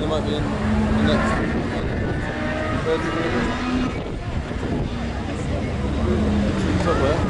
They might be in the next 30 minutes. Somewhere.